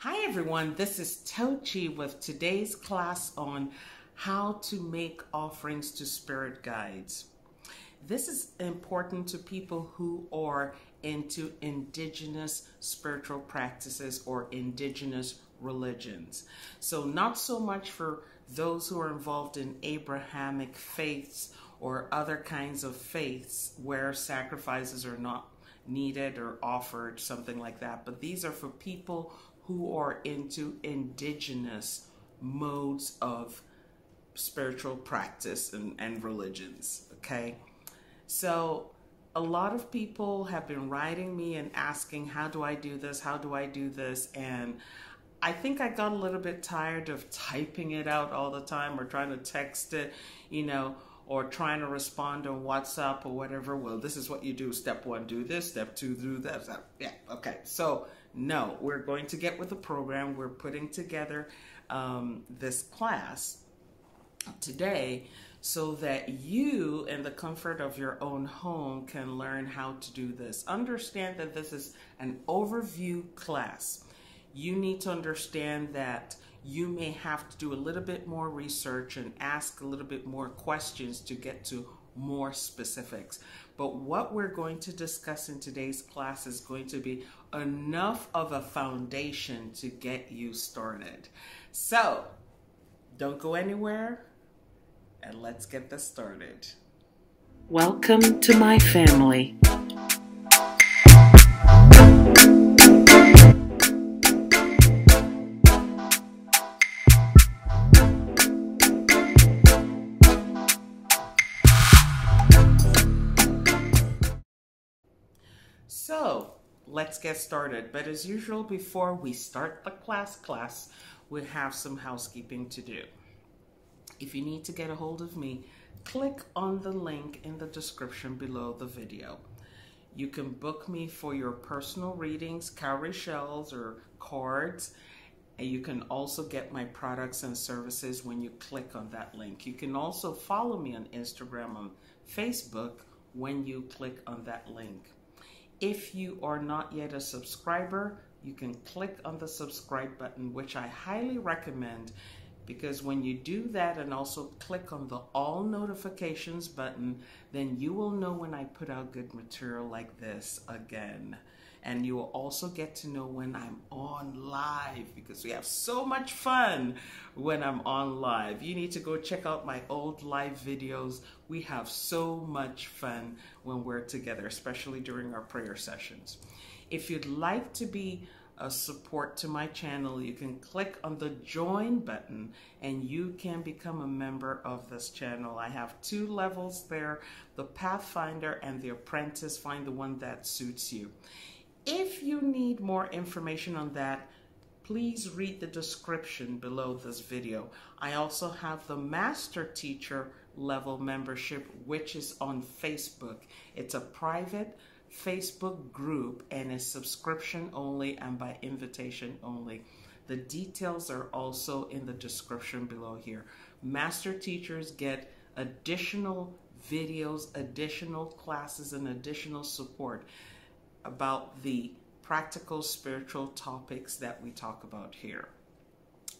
Hi everyone, this is Tochi with today's class on how to make offerings to spirit guides. This is important to people who are into indigenous spiritual practices or indigenous religions. So not so much for those who are involved in Abrahamic faiths or other kinds of faiths where sacrifices are not needed or offered, something like that. But these are for people who are into indigenous modes of spiritual practice and, and religions. Okay. So a lot of people have been writing me and asking, How do I do this? How do I do this? And I think I got a little bit tired of typing it out all the time or trying to text it, you know, or trying to respond on WhatsApp or whatever. Well, this is what you do. Step one, do this. Step two, do that. Yeah, okay. So, no, we're going to get with the program. We're putting together um, this class today so that you, in the comfort of your own home, can learn how to do this. Understand that this is an overview class. You need to understand that you may have to do a little bit more research and ask a little bit more questions to get to more specifics. But what we're going to discuss in today's class is going to be enough of a foundation to get you started. So, don't go anywhere and let's get this started. Welcome to my family. Let's get started. But as usual, before we start the class class, we have some housekeeping to do. If you need to get a hold of me, click on the link in the description below the video. You can book me for your personal readings, cowrie shells, or cards. And you can also get my products and services when you click on that link. You can also follow me on Instagram and Facebook when you click on that link. If you are not yet a subscriber, you can click on the subscribe button, which I highly recommend because when you do that and also click on the all notifications button, then you will know when I put out good material like this again. And you will also get to know when I'm on live because we have so much fun when I'm on live. You need to go check out my old live videos. We have so much fun when we're together, especially during our prayer sessions. If you'd like to be a support to my channel, you can click on the join button and you can become a member of this channel. I have two levels there, the Pathfinder and the Apprentice. Find the one that suits you. If you need more information on that, please read the description below this video. I also have the Master Teacher level membership, which is on Facebook. It's a private Facebook group and is subscription only and by invitation only. The details are also in the description below here. Master teachers get additional videos, additional classes, and additional support about the practical spiritual topics that we talk about here.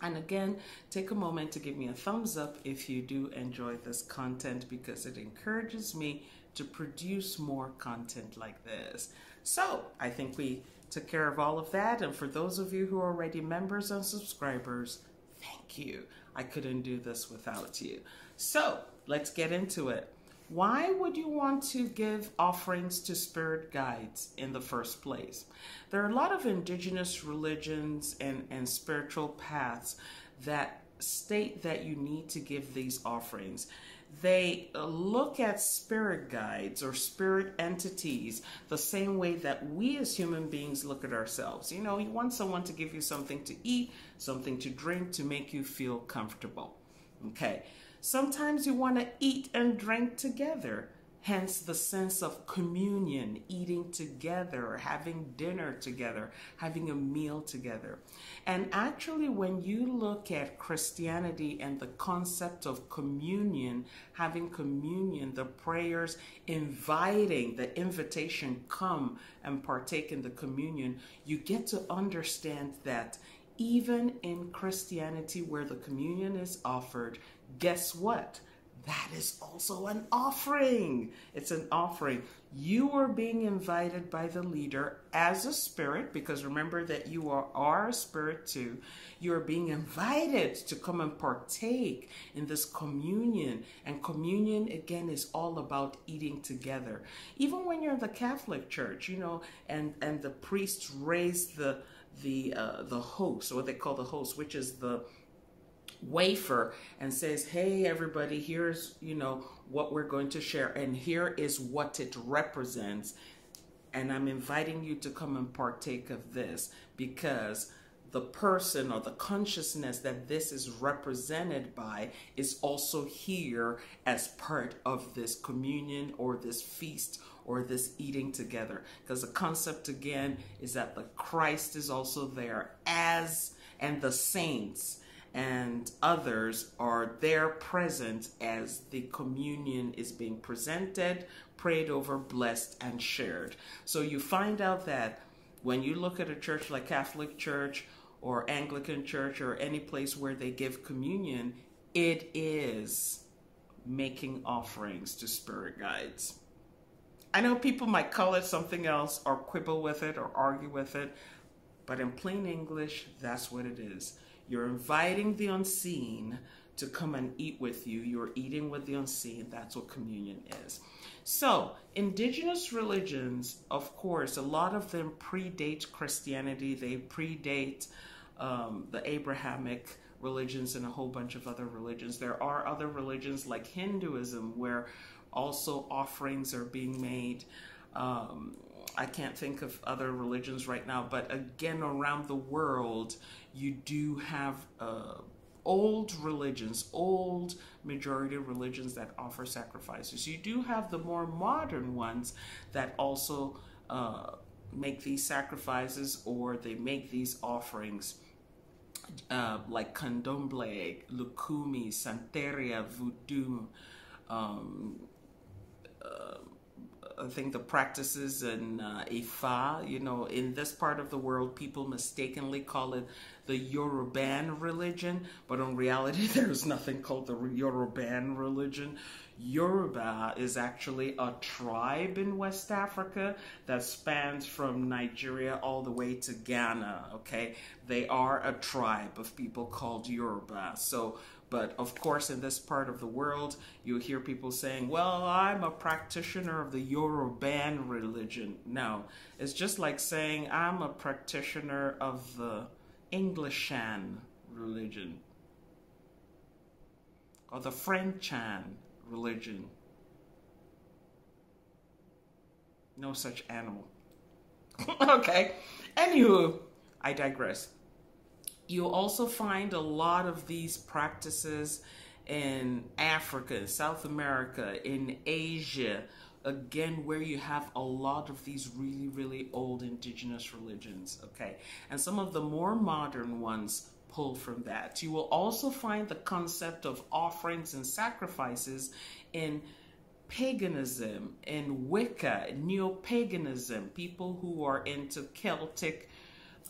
And again, take a moment to give me a thumbs up if you do enjoy this content because it encourages me to produce more content like this. So I think we took care of all of that. And for those of you who are already members and subscribers, thank you. I couldn't do this without you. So let's get into it. Why would you want to give offerings to spirit guides in the first place? There are a lot of indigenous religions and, and spiritual paths that state that you need to give these offerings they uh, look at spirit guides or spirit entities the same way that we as human beings look at ourselves. You know, you want someone to give you something to eat, something to drink to make you feel comfortable. Okay. Sometimes you want to eat and drink together. Hence the sense of communion, eating together, having dinner together, having a meal together. And actually, when you look at Christianity and the concept of communion, having communion, the prayers inviting, the invitation, come and partake in the communion, you get to understand that even in Christianity where the communion is offered, guess what? That is also an offering. It's an offering. You are being invited by the leader as a spirit, because remember that you are, are a spirit too. You are being invited to come and partake in this communion. And communion, again, is all about eating together. Even when you're in the Catholic Church, you know, and, and the priests raise the the uh, the host, or what they call the host, which is the wafer and says, "Hey everybody, here's, you know, what we're going to share and here is what it represents." And I'm inviting you to come and partake of this because the person or the consciousness that this is represented by is also here as part of this communion or this feast or this eating together. Because the concept again is that the Christ is also there as and the saints and others are there present as the communion is being presented, prayed over, blessed, and shared. So you find out that when you look at a church like Catholic Church or Anglican Church or any place where they give communion, it is making offerings to spirit guides. I know people might call it something else or quibble with it or argue with it, but in plain English, that's what it is. You're inviting the unseen to come and eat with you. You're eating with the unseen. That's what communion is. So, indigenous religions, of course, a lot of them predate Christianity, they predate um, the Abrahamic religions and a whole bunch of other religions. There are other religions like Hinduism where also offerings are being made. Um, I can't think of other religions right now, but again, around the world, you do have uh, old religions, old majority religions that offer sacrifices. You do have the more modern ones that also uh, make these sacrifices or they make these offerings. Uh, like candomblé, lucumi, santeria, voodoo, um, I think the practices in uh, Ifa, you know, in this part of the world, people mistakenly call it the Yoruban religion, but in reality, there's nothing called the Yoruban religion. Yoruba is actually a tribe in West Africa that spans from Nigeria all the way to Ghana, okay? They are a tribe of people called Yoruba. So but of course, in this part of the world, you hear people saying, well, I'm a practitioner of the Yoruban religion. No, it's just like saying, I'm a practitioner of the Englishan religion or the Frenchan religion. No such animal. okay. Anywho, I digress. You'll also find a lot of these practices in Africa, South America, in Asia, again, where you have a lot of these really, really old indigenous religions, okay? And some of the more modern ones pull from that. You will also find the concept of offerings and sacrifices in paganism, in Wicca, neo paganism, people who are into Celtic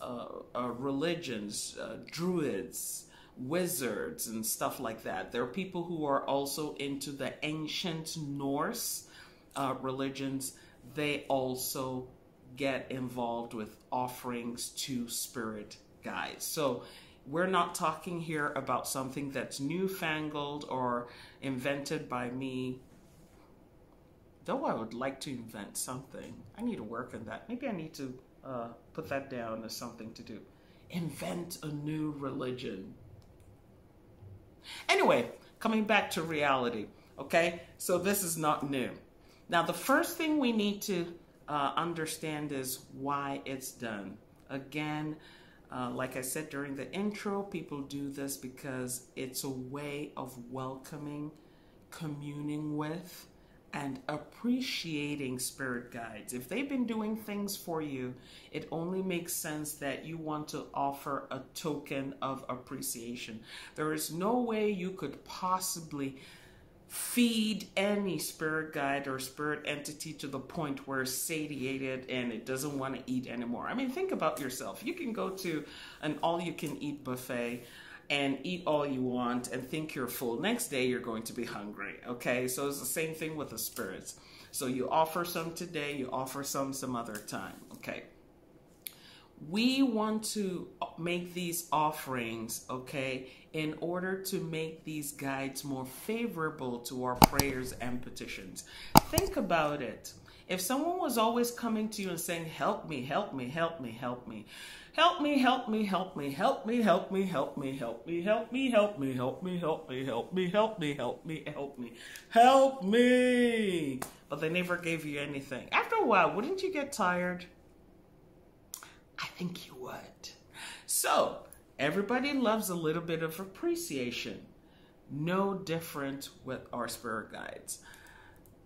uh, uh, religions, uh, druids, wizards, and stuff like that. There are people who are also into the ancient Norse uh, religions. They also get involved with offerings to spirit guides. So we're not talking here about something that's newfangled or invented by me. Though I would like to invent something. I need to work on that. Maybe I need to uh, put that down as something to do. Invent a new religion. Anyway, coming back to reality, okay? So this is not new. Now, the first thing we need to uh, understand is why it's done. Again, uh, like I said during the intro, people do this because it's a way of welcoming, communing with, and appreciating spirit guides. If they've been doing things for you, it only makes sense that you want to offer a token of appreciation. There is no way you could possibly feed any spirit guide or spirit entity to the point where it's satiated and it doesn't want to eat anymore. I mean, think about yourself. You can go to an all you can eat buffet and eat all you want and think you're full. Next day, you're going to be hungry. Okay, so it's the same thing with the spirits. So you offer some today, you offer some some other time. Okay. We want to make these offerings, okay, in order to make these guides more favorable to our prayers and petitions. Think about it. If someone was always coming to you and saying, Help me, help me, help me, help me, help me, help me, help me, help me, help me, help me, help me, help me, help me, help me, help me, help me, help me, help me, help me, help me, but they never gave you anything. After a while, wouldn't you get tired? I think you would. So, everybody loves a little bit of appreciation. No different with our spirit guides.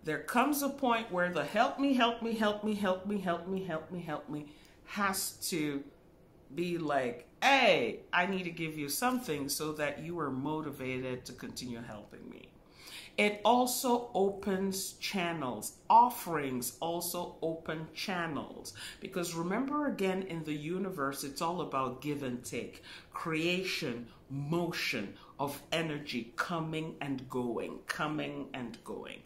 There comes a point where the help me, help me, help me, help me, help me, help me, help me has to be like, hey, I need to give you something so that you are motivated to continue helping me. It also opens channels. Offerings also open channels. Because remember, again, in the universe, it's all about give and take, creation, motion of energy coming and going, coming and going.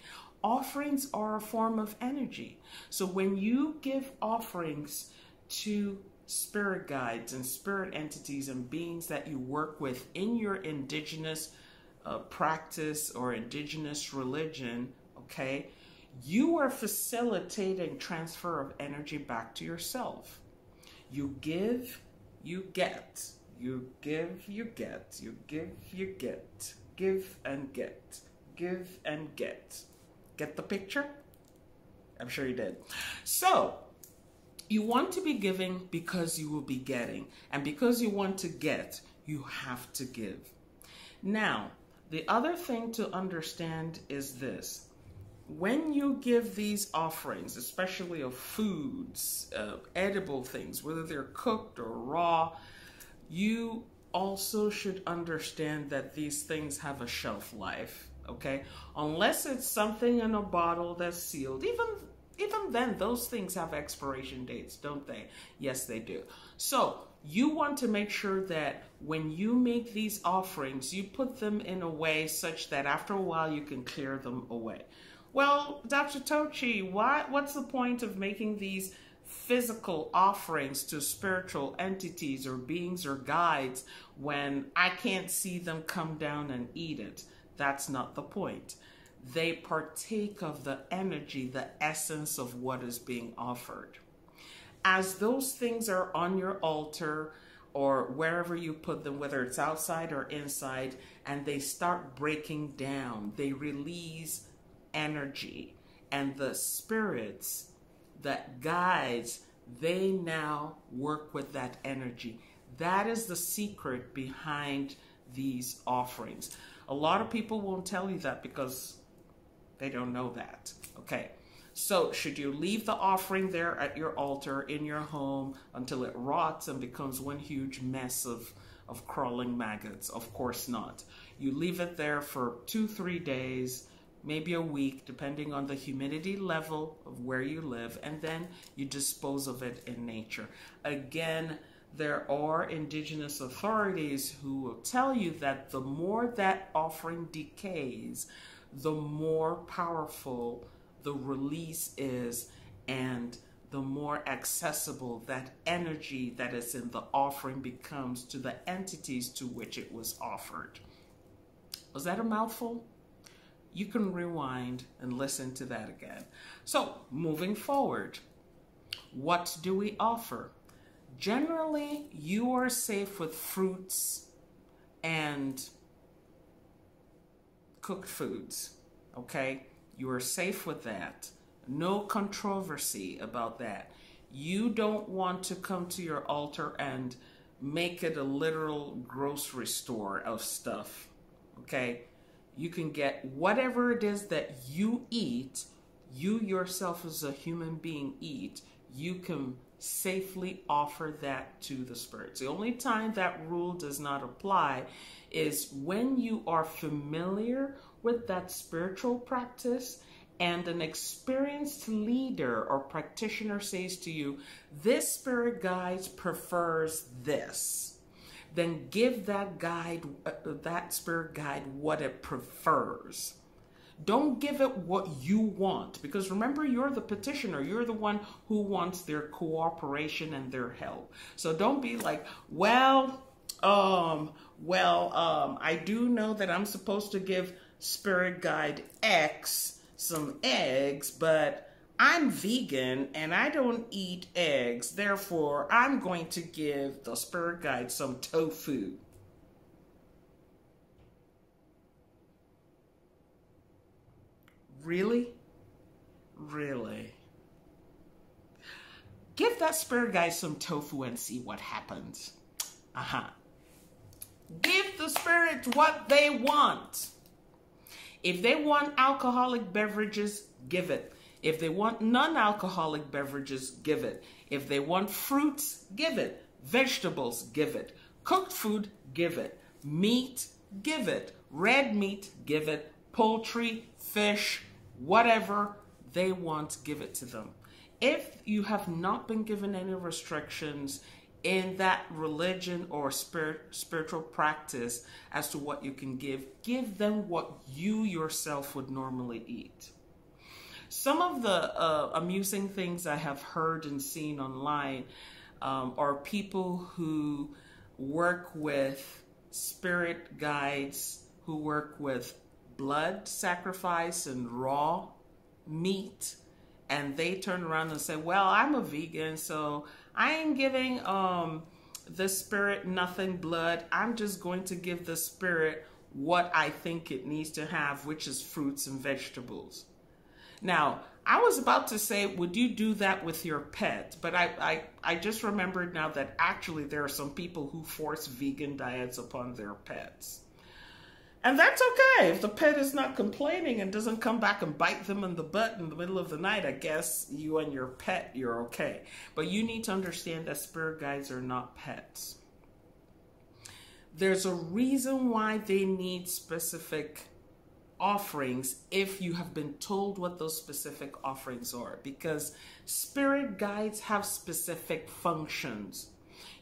Offerings are a form of energy. So when you give offerings to spirit guides and spirit entities and beings that you work with in your indigenous uh, practice or indigenous religion, okay, you are facilitating transfer of energy back to yourself. You give, you get. You give, you get. You give, you get. Give and get. Give and get. Get the picture? I'm sure you did. So, you want to be giving because you will be getting. And because you want to get, you have to give. Now, the other thing to understand is this. When you give these offerings, especially of foods, uh, edible things, whether they're cooked or raw, you also should understand that these things have a shelf life, okay? Unless it's something in a bottle that's sealed, even even then, those things have expiration dates, don't they? Yes, they do. So you want to make sure that when you make these offerings, you put them in a way such that after a while you can clear them away. Well, Dr. Tochi, why, what's the point of making these physical offerings to spiritual entities or beings or guides when I can't see them come down and eat it? That's not the point they partake of the energy, the essence of what is being offered. As those things are on your altar or wherever you put them, whether it's outside or inside, and they start breaking down, they release energy. And the spirits that guides, they now work with that energy. That is the secret behind these offerings. A lot of people won't tell you that because they don't know that. Okay. So, should you leave the offering there at your altar in your home until it rots and becomes one huge mess of, of crawling maggots? Of course not. You leave it there for two, three days, maybe a week, depending on the humidity level of where you live, and then you dispose of it in nature. Again, there are indigenous authorities who will tell you that the more that offering decays, the more powerful the release is and the more accessible that energy that is in the offering becomes to the entities to which it was offered. Was that a mouthful? You can rewind and listen to that again. So, moving forward, what do we offer? Generally, you are safe with fruits and cooked foods. Okay? You are safe with that. No controversy about that. You don't want to come to your altar and make it a literal grocery store of stuff. Okay? You can get whatever it is that you eat, you yourself as a human being eat, you can safely offer that to the spirits. The only time that rule does not apply is when you are familiar with that spiritual practice and an experienced leader or practitioner says to you, This spirit guide prefers this, then give that guide, uh, that spirit guide, what it prefers. Don't give it what you want because remember, you're the petitioner. You're the one who wants their cooperation and their help. So don't be like, well, um, well, um, I do know that I'm supposed to give Spirit Guide X some eggs, but I'm vegan and I don't eat eggs. Therefore, I'm going to give the Spirit Guide some tofu. Really? Really? Give that spirit guy some tofu and see what happens. Uh huh. Give the spirit what they want. If they want alcoholic beverages, give it. If they want non alcoholic beverages, give it. If they want fruits, give it. Vegetables, give it. Cooked food, give it. Meat, give it. Red meat, give it. Poultry, fish, whatever they want, give it to them. If you have not been given any restrictions in that religion or spirit, spiritual practice as to what you can give, give them what you yourself would normally eat. Some of the uh, amusing things I have heard and seen online um, are people who work with spirit guides, who work with blood sacrifice and raw meat and they turn around and say well i'm a vegan so i ain't giving um the spirit nothing blood. I'm just going to give the spirit what i think it needs to have which is fruits and vegetables. Now i was about to say would you do that with your pet? But i i, I just remembered now that actually there are some people who force vegan diets upon their pets and that's okay. If the pet is not complaining and doesn't come back and bite them in the butt in the middle of the night, I guess you and your pet, you're okay. But you need to understand that spirit guides are not pets. There's a reason why they need specific offerings if you have been told what those specific offerings are because spirit guides have specific functions.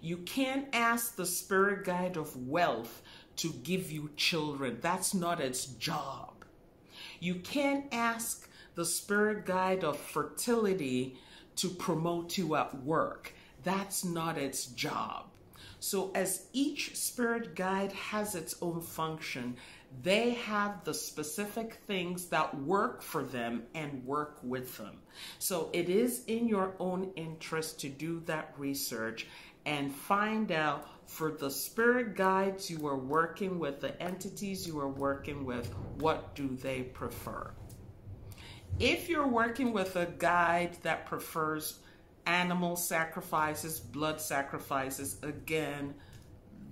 You can't ask the spirit guide of wealth to give you children. That's not its job. You can't ask the spirit guide of fertility to promote you at work. That's not its job. So, as each spirit guide has its own function, they have the specific things that work for them and work with them. So, it is in your own interest to do that research and find out for the spirit guides you are working with, the entities you are working with, what do they prefer? If you're working with a guide that prefers animal sacrifices, blood sacrifices, again,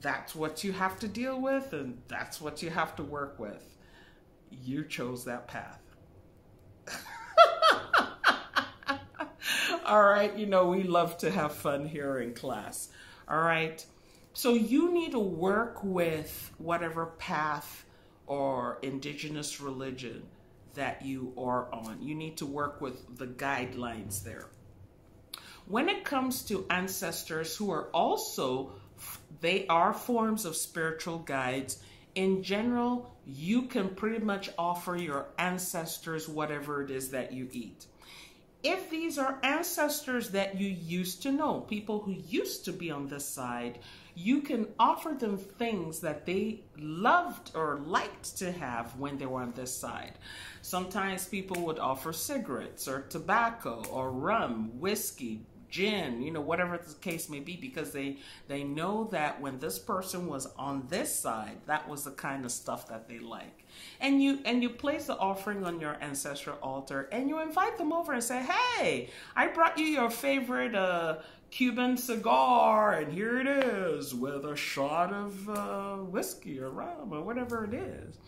that's what you have to deal with and that's what you have to work with. You chose that path. All right, you know, we love to have fun here in class. All right. So you need to work with whatever path or indigenous religion that you are on. You need to work with the guidelines there. When it comes to ancestors who are also, they are forms of spiritual guides. In general, you can pretty much offer your ancestors whatever it is that you eat if these are ancestors that you used to know, people who used to be on this side, you can offer them things that they loved or liked to have when they were on this side. Sometimes people would offer cigarettes or tobacco or rum, whiskey, gin, you know, whatever the case may be, because they they know that when this person was on this side, that was the kind of stuff that they like. And you and you place the offering on your ancestral altar and you invite them over and say, Hey, I brought you your favorite uh Cuban cigar, and here it is with a shot of uh, whiskey or rum or whatever it is.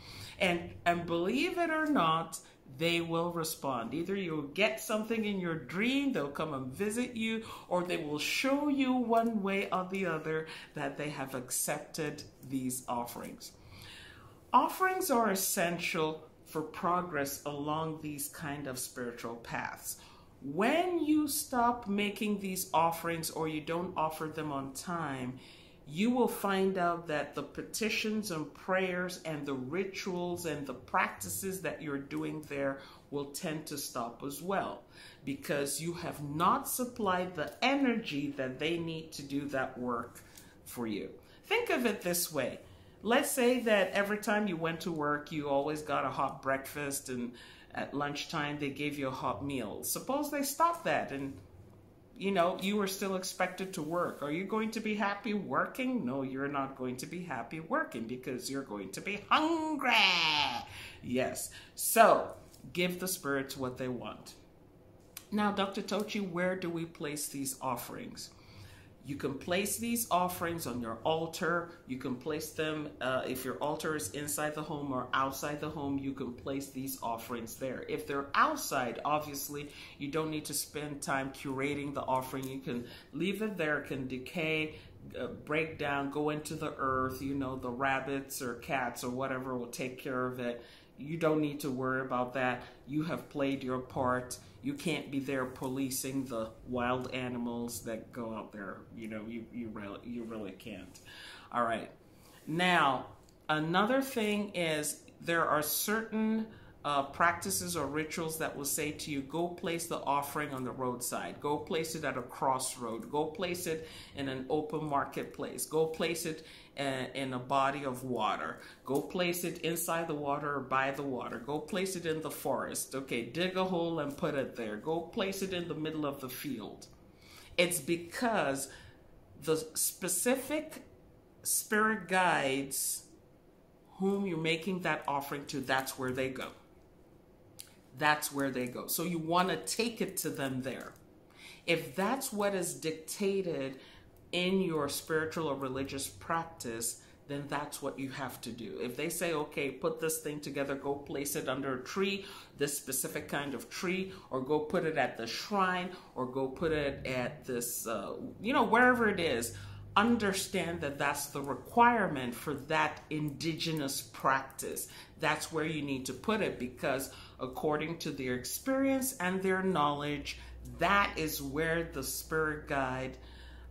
And and believe it or not, they will respond. Either you'll get something in your dream, they'll come and visit you, or they will show you one way or the other that they have accepted these offerings. Offerings are essential for progress along these kind of spiritual paths. When you stop making these offerings or you don't offer them on time, you will find out that the petitions and prayers and the rituals and the practices that you're doing there will tend to stop as well because you have not supplied the energy that they need to do that work for you. Think of it this way. Let's say that every time you went to work, you always got a hot breakfast and at lunchtime they gave you a hot meal. Suppose they stop that and you know, you are still expected to work. Are you going to be happy working? No, you're not going to be happy working because you're going to be hungry. Yes. So give the spirits what they want. Now, Dr. Tochi, where do we place these offerings? You can place these offerings on your altar. You can place them, uh, if your altar is inside the home or outside the home, you can place these offerings there. If they're outside, obviously, you don't need to spend time curating the offering. You can leave it there, it can decay, uh, break down, go into the earth. You know, the rabbits or cats or whatever will take care of it. You don't need to worry about that. You have played your part you can't be there policing the wild animals that go out there. You know, you you really you really can't. All right. Now, another thing is there are certain uh, practices or rituals that will say to you, go place the offering on the roadside, go place it at a crossroad, go place it in an open marketplace, go place it in a body of water. Go place it inside the water or by the water. Go place it in the forest. Okay, dig a hole and put it there. Go place it in the middle of the field. It's because the specific spirit guides whom you're making that offering to, that's where they go. That's where they go. So you want to take it to them there. If that's what is dictated in your spiritual or religious practice, then that's what you have to do. If they say, okay, put this thing together, go place it under a tree, this specific kind of tree, or go put it at the shrine, or go put it at this, uh, you know, wherever it is, understand that that's the requirement for that indigenous practice. That's where you need to put it because, according to their experience and their knowledge, that is where the spirit guide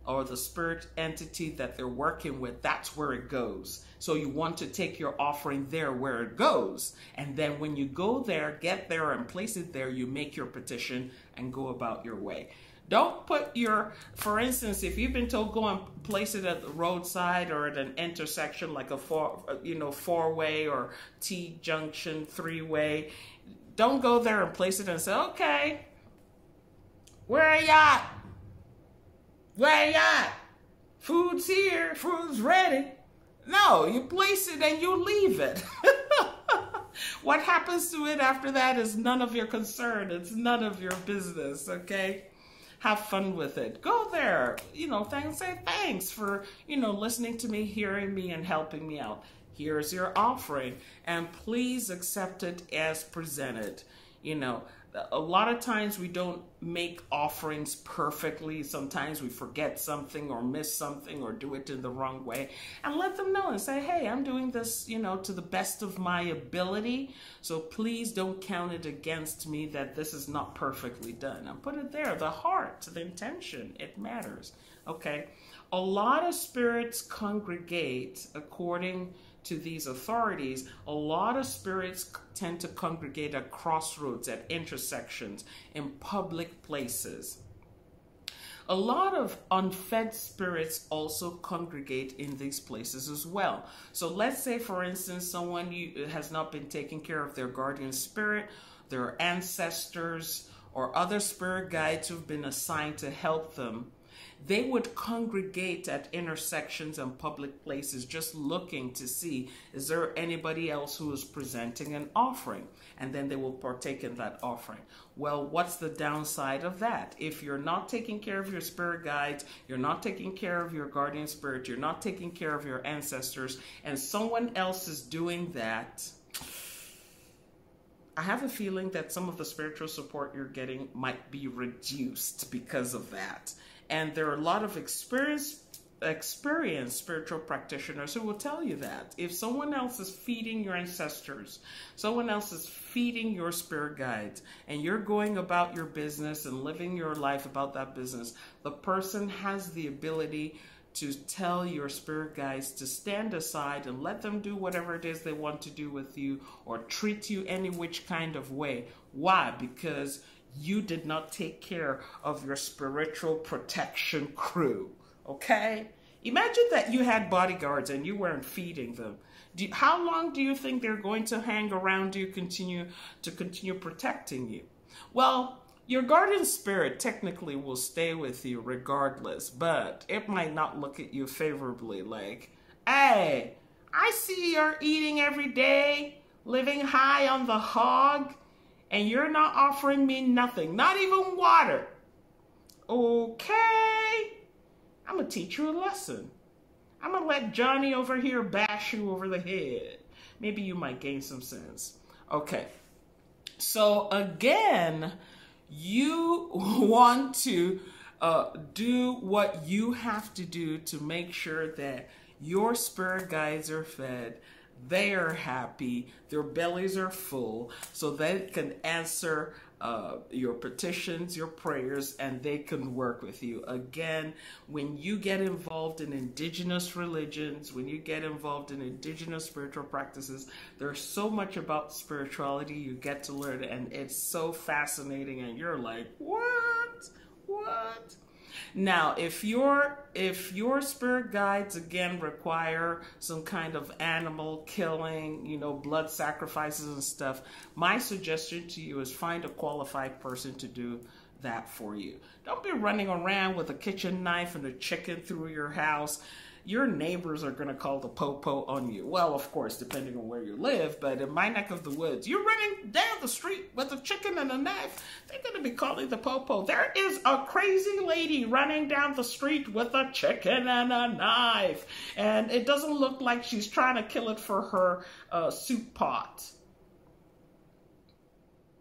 or the spirit entity that they're working with, that's where it goes. So you want to take your offering there where it goes. And then when you go there, get there and place it there, you make your petition and go about your way. Don't put your, for instance, if you've been told go and place it at the roadside or at an intersection like a four, uh, you know, four way or T junction, three way, don't go there and place it and say, okay, where are you at? Where are you at? Food's here, food's ready. No, you place it and you leave it. what happens to it after that is none of your concern. It's none of your business, okay? Have fun with it. Go there, you know, thanks, say thanks for, you know, listening to me, hearing me, and helping me out. Here's your offering, and please accept it as presented. You know, a lot of times we don't make offerings perfectly. Sometimes we forget something or miss something or do it in the wrong way. And let them know and say, hey, I'm doing this, you know, to the best of my ability. So please don't count it against me that this is not perfectly done. And put it there. The heart, the intention, it matters. Okay. A lot of spirits congregate according to these authorities, a lot of spirits tend to congregate at crossroads, at intersections, in public places. A lot of unfed spirits also congregate in these places as well. So let's say, for instance, someone has not been taking care of their guardian spirit, their ancestors, or other spirit guides who've been assigned to help them they would congregate at intersections and public places just looking to see is there anybody else who is presenting an offering? And then they will partake in that offering. Well what's the downside of that? If you're not taking care of your spirit guides you're not taking care of your guardian spirit you're not taking care of your ancestors and someone else is doing that I have a feeling that some of the spiritual support you're getting might be reduced because of that. And there are a lot of experienced experienced spiritual practitioners who will tell you that if someone else is feeding your ancestors, someone else is feeding your spirit guides, and you're going about your business and living your life about that business, the person has the ability to tell your spirit guides to stand aside and let them do whatever it is they want to do with you or treat you any which kind of way. Why? Because you did not take care of your spiritual protection crew. Okay? Imagine that you had bodyguards and you weren't feeding them. How long do you think they're going to hang around you continue to continue protecting you? Well, your guardian spirit technically will stay with you regardless, but it might not look at you favorably like, hey, I see you're eating every day, living high on the hog, and you're not offering me nothing, not even water. Okay, I'm gonna teach you a lesson. I'm gonna let Johnny over here bash you over the head. Maybe you might gain some sense. Okay, so again, you want to uh, do what you have to do to make sure that your spirit guides are fed, they are happy, their bellies are full, so they can answer uh, your petitions, your prayers, and they can work with you. Again, when you get involved in indigenous religions, when you get involved in indigenous spiritual practices, there's so much about spirituality you get to learn, and it's so fascinating, and you're like, what? Now, if your if your spirit guides again require some kind of animal killing, you know, blood sacrifices and stuff, my suggestion to you is find a qualified person to do that for you. Don't be running around with a kitchen knife and a chicken through your house your neighbors are going to call the popo on you. Well, of course, depending on where you live, but in my neck of the woods, you're running down the street with a chicken and a knife. They're going to be calling the popo. There is a crazy lady running down the street with a chicken and a knife, and it doesn't look like she's trying to kill it for her uh, soup pot.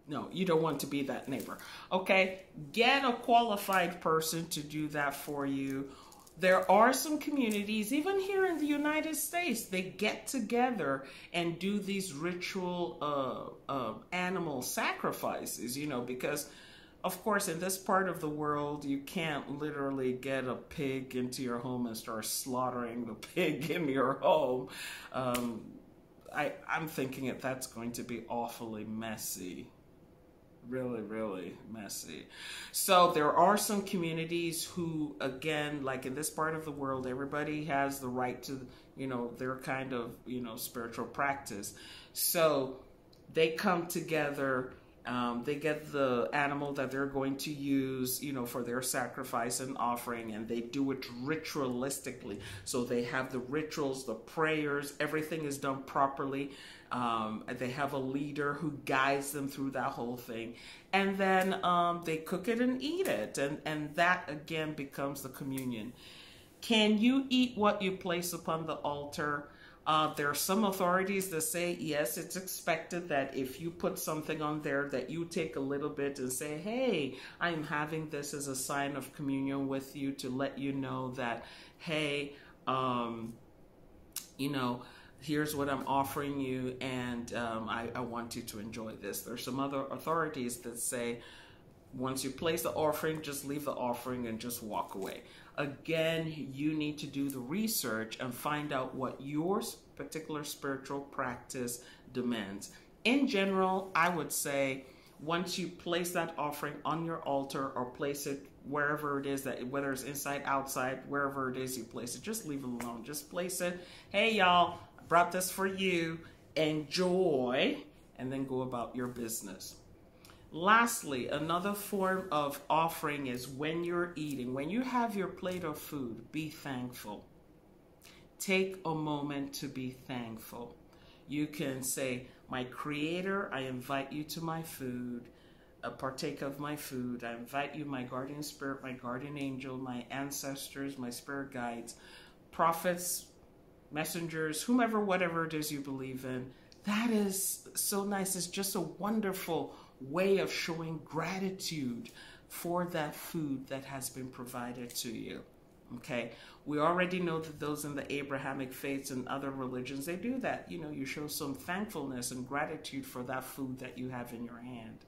No, you don't want to be that neighbor. Okay? Get a qualified person to do that for you there are some communities, even here in the United States, they get together and do these ritual uh, uh, animal sacrifices, you know, because, of course, in this part of the world, you can't literally get a pig into your home and start slaughtering the pig in your home. Um, I, I'm thinking that that's going to be awfully messy really really messy so there are some communities who again like in this part of the world everybody has the right to you know their kind of you know spiritual practice so they come together um, they get the animal that they're going to use, you know, for their sacrifice and offering, and they do it ritualistically. So they have the rituals, the prayers, everything is done properly. Um, they have a leader who guides them through that whole thing. And then um, they cook it and eat it. And, and that again becomes the communion. Can you eat what you place upon the altar? Uh, there are some authorities that say, yes, it's expected that if you put something on there, that you take a little bit and say, hey, I'm having this as a sign of communion with you to let you know that, hey, um, you know, here's what I'm offering you, and um, I, I want you to enjoy this. There's some other authorities that say, once you place the offering, just leave the offering and just walk away. Again, you need to do the research and find out what your particular spiritual practice demands. In general, I would say once you place that offering on your altar or place it wherever it is that whether it's inside outside wherever it is you place it just leave it alone just place it hey y'all brought this for you enjoy and then go about your business Lastly, another form of offering is when you're eating, when you have your plate of food, be thankful. Take a moment to be thankful. You can say, My Creator, I invite you to my food. Partake of my food. I invite you, my guardian spirit, my guardian angel, my ancestors, my spirit guides, prophets, messengers, whomever, whatever it is you believe in. That is so nice. It's just a wonderful way of showing gratitude for that food that has been provided to you. Okay, we already know that those in the Abrahamic faiths and other religions they do that. You know, you show some thankfulness and gratitude for that food that you have in your hand.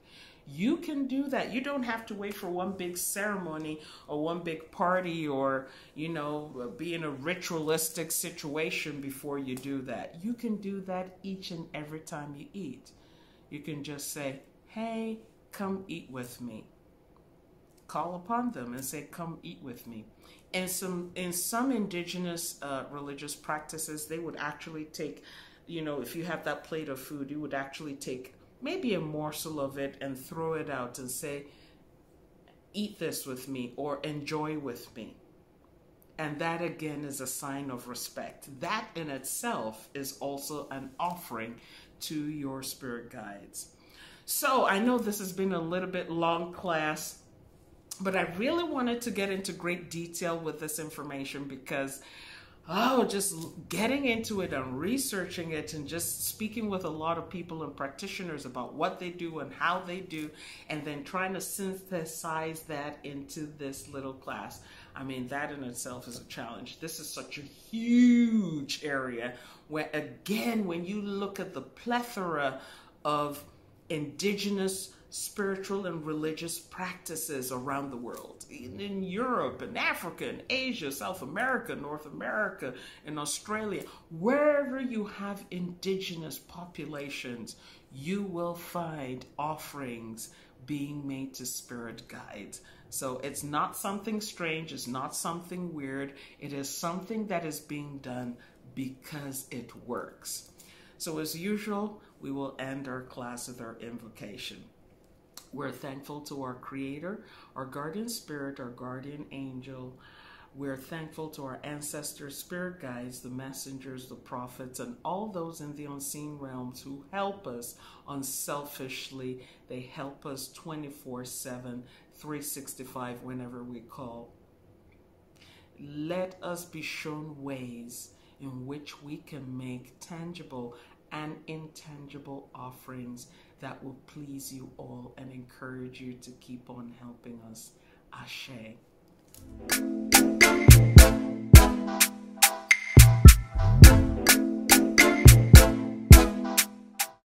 You can do that. You don't have to wait for one big ceremony or one big party or, you know, be in a ritualistic situation before you do that. You can do that each and every time you eat. You can just say, hey, come eat with me. Call upon them and say, come eat with me. And some in some indigenous uh, religious practices, they would actually take, you know, if you have that plate of food, you would actually take maybe a morsel of it and throw it out and say, eat this with me or enjoy with me. And that again is a sign of respect. That in itself is also an offering to your spirit guides. So I know this has been a little bit long class, but I really wanted to get into great detail with this information because oh, just getting into it and researching it and just speaking with a lot of people and practitioners about what they do and how they do, and then trying to synthesize that into this little class. I mean, that in itself is a challenge. This is such a huge area where, again, when you look at the plethora of indigenous spiritual and religious practices around the world in Europe and Africa and Asia, South America, North America, and Australia. Wherever you have indigenous populations, you will find offerings being made to spirit guides. So it's not something strange, it's not something weird, it is something that is being done because it works. So, as usual, we will end our class with our invocation. We're thankful to our Creator, our guardian spirit, our guardian angel. We're thankful to our ancestors, spirit guides, the messengers, the prophets, and all those in the unseen realms who help us unselfishly. They help us 24 7, 365 whenever we call. Let us be shown ways in which we can make tangible and intangible offerings that will please you all and encourage you to keep on helping us. Ashe.